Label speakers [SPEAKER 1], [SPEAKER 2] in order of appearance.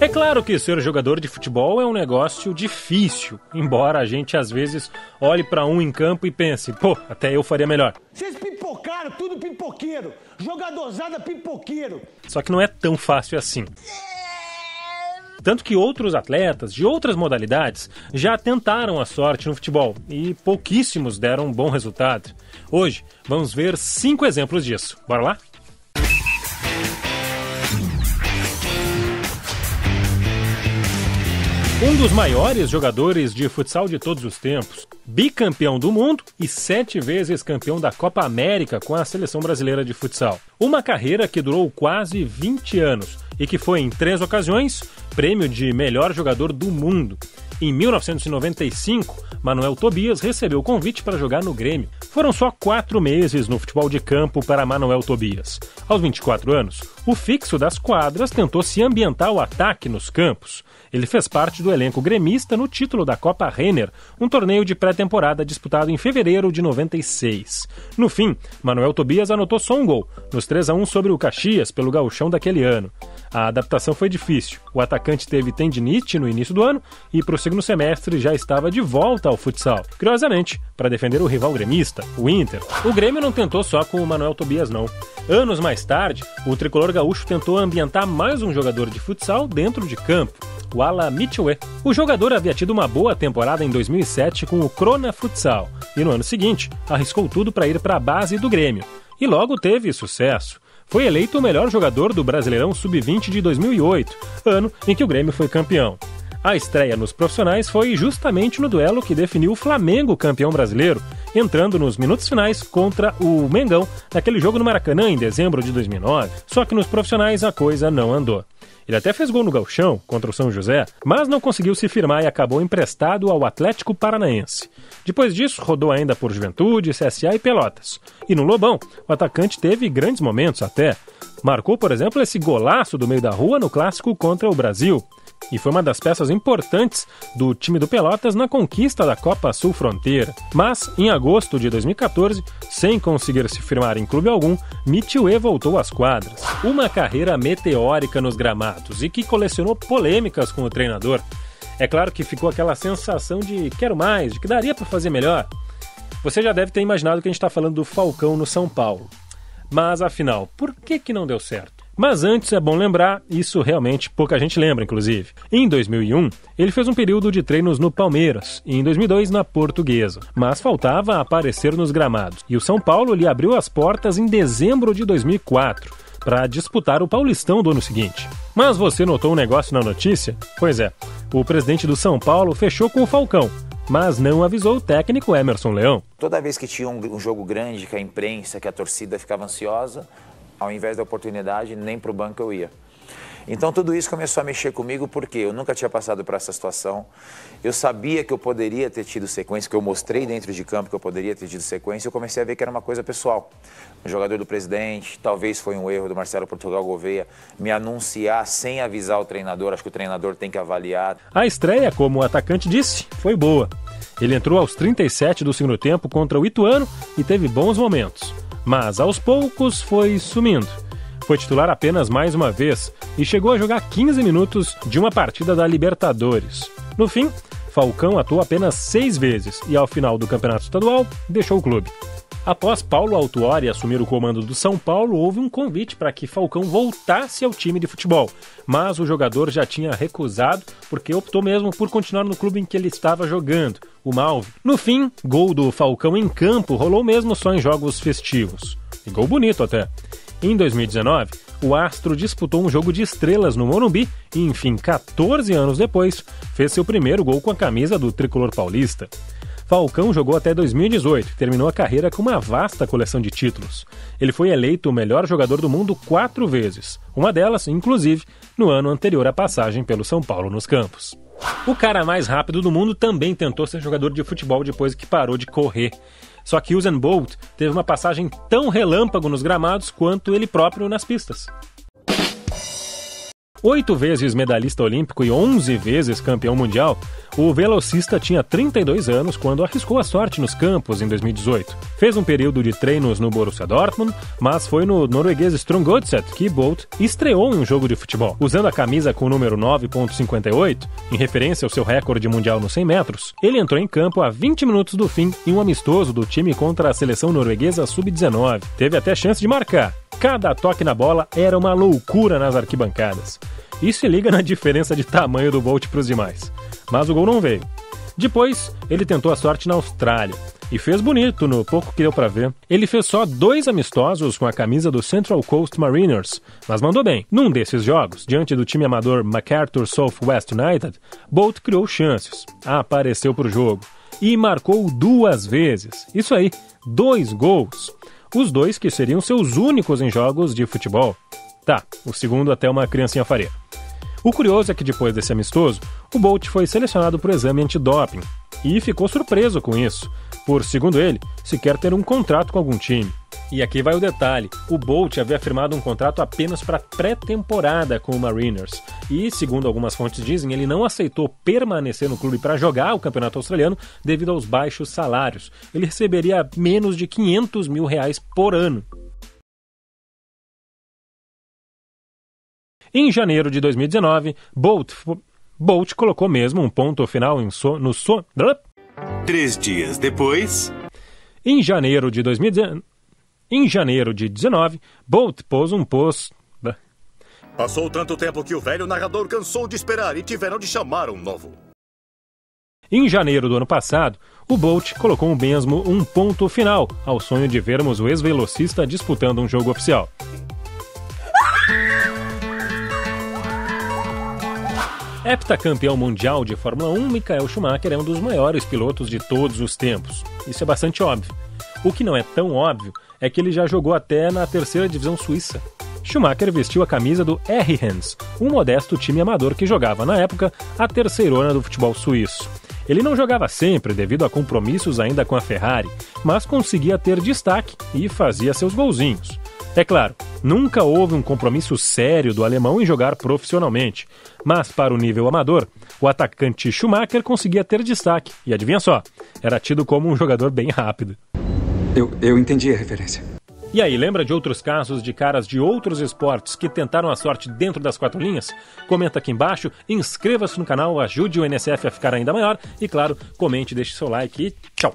[SPEAKER 1] É claro que ser jogador de futebol é um negócio difícil, embora a gente às vezes olhe para um em campo e pense, pô, até eu faria melhor.
[SPEAKER 2] Vocês pipocaram, tudo pipoqueiro. Jogadorzada pipoqueiro.
[SPEAKER 1] Só que não é tão fácil assim. Tanto que outros atletas de outras modalidades já tentaram a sorte no futebol e pouquíssimos deram um bom resultado. Hoje vamos ver cinco exemplos disso. Bora lá? Um dos maiores jogadores de futsal de todos os tempos, bicampeão do mundo e sete vezes campeão da Copa América com a seleção brasileira de futsal. Uma carreira que durou quase 20 anos e que foi, em três ocasiões, prêmio de melhor jogador do mundo. Em 1995, Manuel Tobias recebeu o convite para jogar no Grêmio. Foram só quatro meses no futebol de campo para Manuel Tobias. Aos 24 anos, o fixo das quadras tentou se ambientar o ataque nos campos. Ele fez parte do elenco gremista no título da Copa Renner, um torneio de pré-temporada disputado em fevereiro de 96. No fim, Manuel Tobias anotou só um gol, nos 3 a 1 sobre o Caxias, pelo gauchão daquele ano. A adaptação foi difícil. O atacante teve tendinite no início do ano e para o segundo semestre já estava de volta ao futsal. Curiosamente, para defender o rival gremista, o Inter, o Grêmio não tentou só com o Manuel Tobias não. Anos mais tarde, o tricolor gaúcho tentou ambientar mais um jogador de futsal dentro de campo, o Ala Michue. O jogador havia tido uma boa temporada em 2007 com o Crona Futsal e no ano seguinte arriscou tudo para ir para a base do Grêmio. E logo teve sucesso foi eleito o melhor jogador do Brasileirão Sub-20 de 2008, ano em que o Grêmio foi campeão. A estreia nos profissionais foi justamente no duelo que definiu o Flamengo campeão brasileiro, entrando nos minutos finais contra o Mengão naquele jogo no Maracanã em dezembro de 2009. Só que nos profissionais a coisa não andou. Ele até fez gol no Galchão contra o São José, mas não conseguiu se firmar e acabou emprestado ao Atlético Paranaense. Depois disso, rodou ainda por Juventude, CSA e Pelotas. E no Lobão, o atacante teve grandes momentos até. Marcou, por exemplo, esse golaço do meio da rua no clássico contra o Brasil e foi uma das peças importantes do time do Pelotas na conquista da Copa Sul Fronteira. Mas, em agosto de 2014, sem conseguir se firmar em clube algum, Mitue voltou às quadras. Uma carreira meteórica nos gramados e que colecionou polêmicas com o treinador. É claro que ficou aquela sensação de quero mais, de que daria para fazer melhor. Você já deve ter imaginado que a gente está falando do Falcão no São Paulo. Mas afinal, por que, que não deu certo? Mas antes é bom lembrar, isso realmente pouca gente lembra, inclusive. Em 2001, ele fez um período de treinos no Palmeiras e em 2002 na Portuguesa, mas faltava aparecer nos gramados. E o São Paulo lhe abriu as portas em dezembro de 2004 para disputar o Paulistão do ano seguinte. Mas você notou um negócio na notícia? Pois é, o presidente do São Paulo fechou com o Falcão, mas não avisou o técnico Emerson Leão.
[SPEAKER 3] Toda vez que tinha um, jogo grande, que a imprensa, que a torcida ficava ansiosa, ao invés da oportunidade, nem para o banco eu ia. Então tudo isso começou a mexer comigo porque eu nunca tinha passado por essa situação. Eu sabia que eu poderia ter tido sequência, que eu mostrei dentro de campo que eu poderia ter tido sequência. Eu comecei a ver que era uma coisa pessoal. Um jogador do presidente, talvez foi um erro do Marcelo Portugal Gouveia me anunciar sem avisar o treinador. Acho que o treinador tem que avaliar.
[SPEAKER 1] A estreia, como o atacante disse, foi boa. Ele entrou aos 37 do segundo tempo contra o Ituano e teve bons momentos mas aos poucos foi sumindo. Foi titular apenas mais uma vez e chegou a jogar 15 minutos de uma partida da Libertadores. No fim, Falcão atuou apenas seis vezes e, ao final do campeonato estadual, deixou o clube. Após Paulo Autuori assumir o comando do São Paulo, houve um convite para que Falcão voltasse ao time de futebol, mas o jogador já tinha recusado porque optou mesmo por continuar no clube em que ele estava jogando, o Malve. No fim, gol do Falcão em campo rolou mesmo só em jogos festivos. E gol bonito até. Em 2019, o Astro disputou um jogo de estrelas no Morumbi e, enfim, 14 anos depois, fez seu primeiro gol com a camisa do tricolor paulista. Falcão jogou até 2018 e terminou a carreira com uma vasta coleção de títulos. Ele foi eleito o melhor jogador do mundo quatro vezes, uma delas, inclusive, no ano anterior à passagem pelo São Paulo nos campos. O cara mais rápido do mundo também tentou ser jogador de futebol depois que parou de correr. Só que Usain Bolt teve uma passagem tão relâmpago nos gramados quanto ele próprio nas pistas. Oito vezes medalhista olímpico e 11 vezes campeão mundial, o velocista tinha 32 anos quando arriscou a sorte nos campos em 2018. Fez um período de treinos no Borussia Dortmund, mas foi no norueguês Strømgodset que Bolt estreou em um jogo de futebol. Usando a camisa com o número 9.58, em referência ao seu recorde mundial nos 100 metros, ele entrou em campo a 20 minutos do fim em um amistoso do time contra a seleção norueguesa sub-19. Teve até chance de marcar. Cada toque na bola era uma loucura nas arquibancadas. Isso se liga na diferença de tamanho do Bolt para os demais mas o gol não veio. Depois, ele tentou a sorte na Austrália e fez bonito no pouco que deu para ver. Ele fez só dois amistosos com a camisa do Central Coast Mariners, mas mandou bem. Num desses jogos, diante do time amador MacArthur Southwest United, Bolt criou chances, apareceu para o jogo e marcou duas vezes. Isso aí, dois gols. Os dois que seriam seus únicos em jogos de futebol. Tá, o segundo até uma criancinha faria. O curioso é que depois desse amistoso, o Bolt foi selecionado para o exame antidoping e ficou surpreso com isso, por, segundo ele, sequer ter um contrato com algum time. E aqui vai o detalhe: o Bolt havia firmado um contrato apenas para pré-temporada com o Mariners. E, segundo algumas fontes dizem, ele não aceitou permanecer no clube para jogar o campeonato australiano devido aos baixos salários. Ele receberia menos de 500 mil reais por ano. Em janeiro de 2019, Bolt, Bolt colocou mesmo um ponto final so, no so,
[SPEAKER 4] Três dias depois.
[SPEAKER 1] Em janeiro de 2019, em janeiro de 19, Bolt pôs um post.
[SPEAKER 4] Passou tanto tempo que o velho narrador cansou de esperar e tiveram de chamar um novo.
[SPEAKER 1] Em janeiro do ano passado, o Bolt colocou mesmo um ponto final ao sonho de vermos o ex-velocista disputando um jogo oficial. Heptacampeão mundial de Fórmula 1, Michael Schumacher é um dos maiores pilotos de todos os tempos. Isso é bastante óbvio. O que não é tão óbvio é que ele já jogou até na terceira divisão suíça. Schumacher vestiu a camisa do R-Hands, um modesto time amador que jogava, na época, a terceirona do futebol suíço. Ele não jogava sempre devido a compromissos ainda com a Ferrari, mas conseguia ter destaque e fazia seus golzinhos. É claro, nunca houve um compromisso sério do alemão em jogar profissionalmente, mas para o nível amador, o atacante Schumacher conseguia ter destaque, e adivinha só, era tido como um jogador bem rápido.
[SPEAKER 5] Eu, eu entendi a referência.
[SPEAKER 1] E aí, lembra de outros casos de caras de outros esportes que tentaram a sorte dentro das quatro linhas? Comenta aqui embaixo, inscreva-se no canal, ajude o NSF a ficar ainda maior e, claro, comente, deixe seu like e tchau!